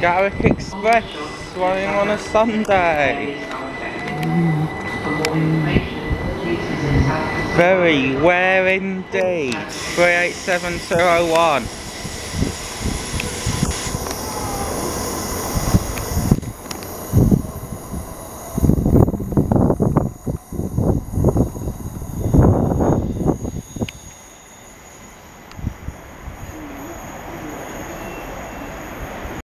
Garrick Express running on a Sunday. Very rare indeed. 387201.